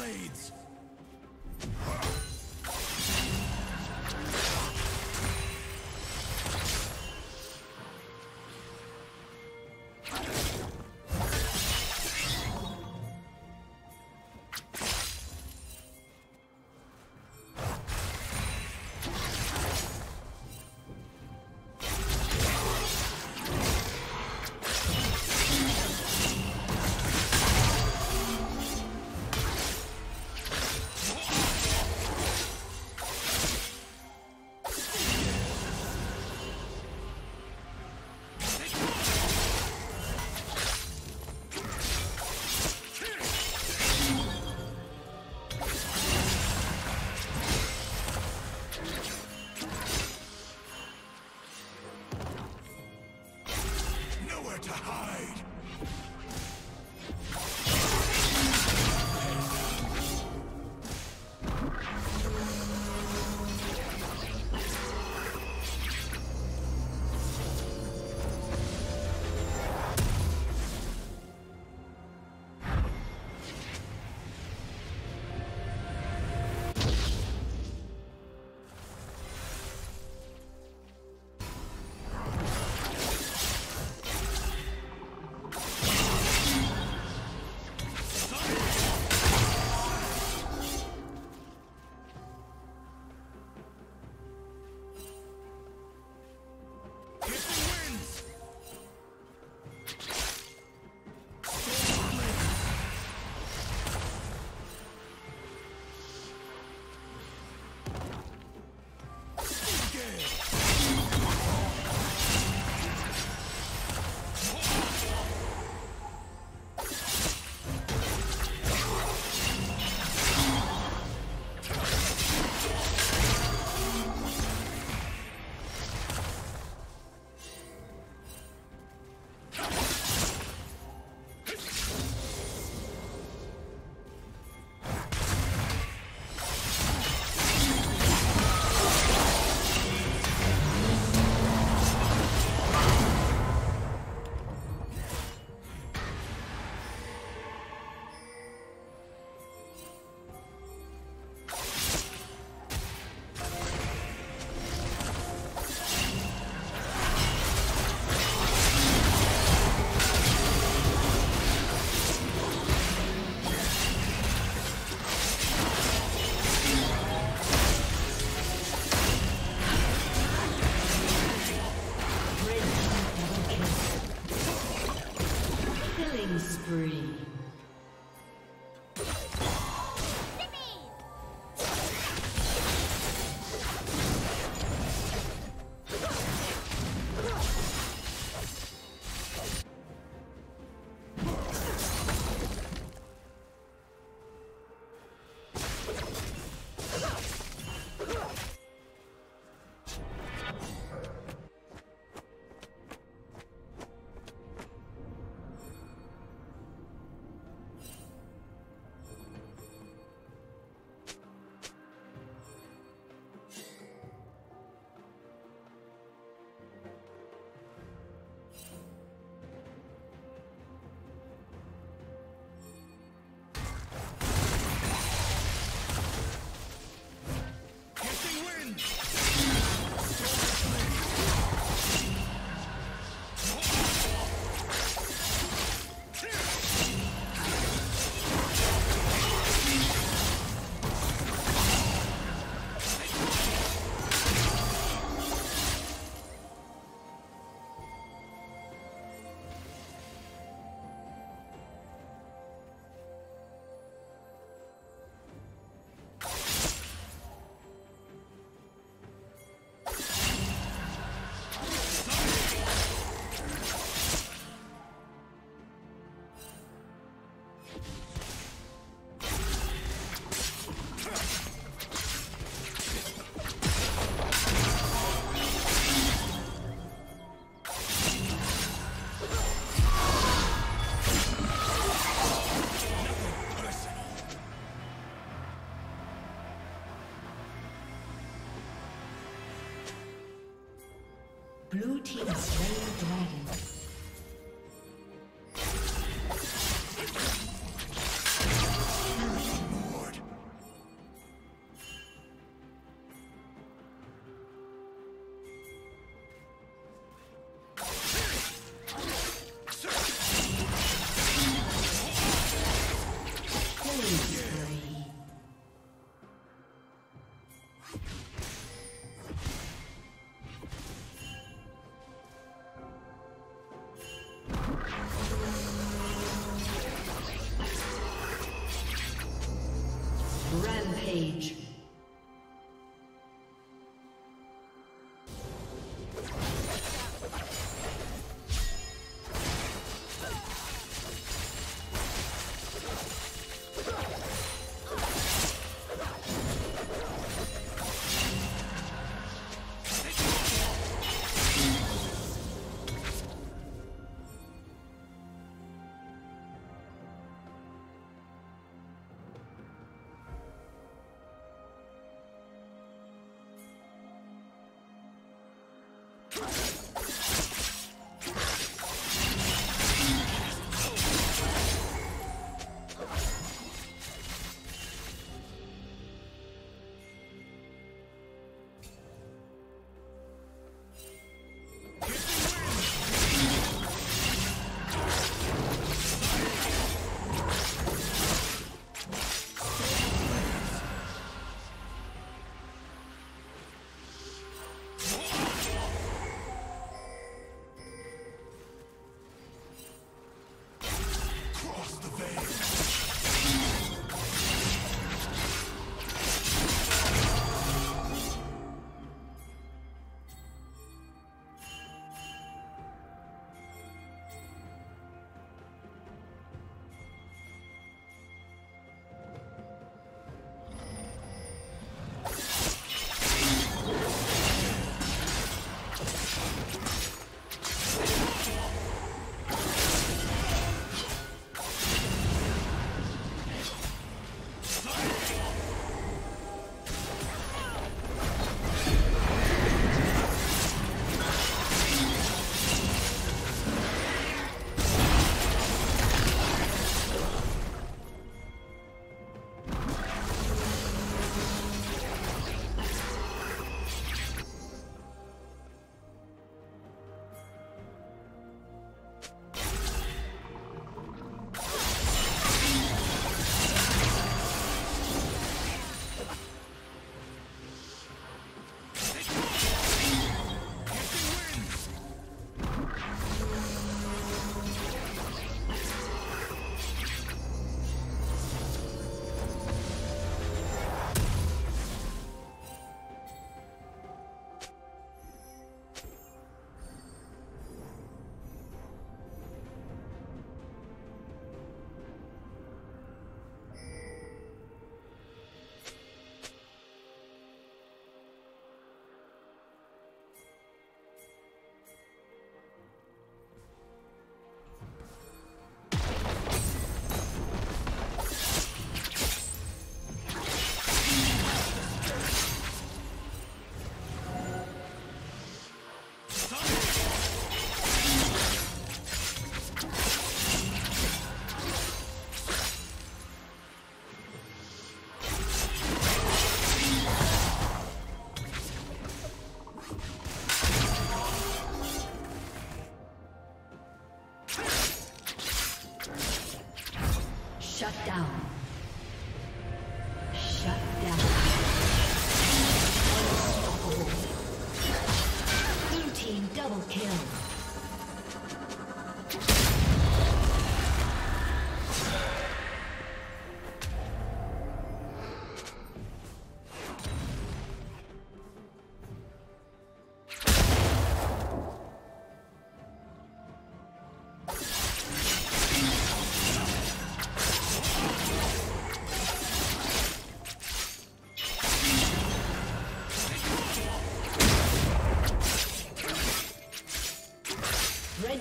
blades!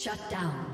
Shut down.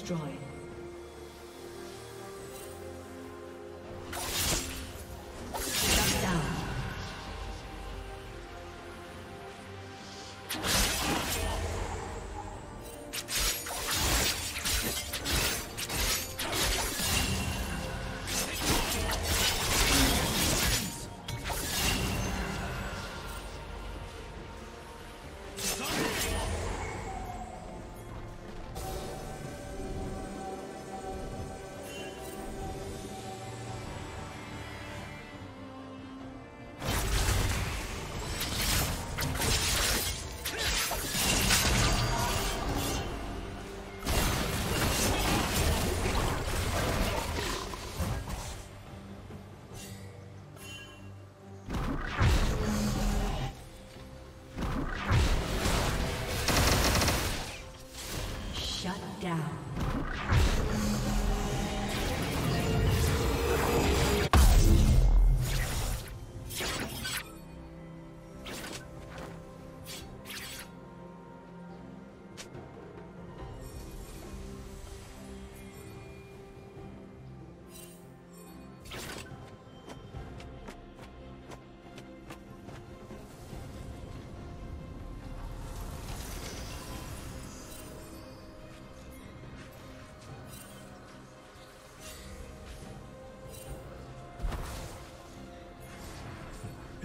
Destroyed.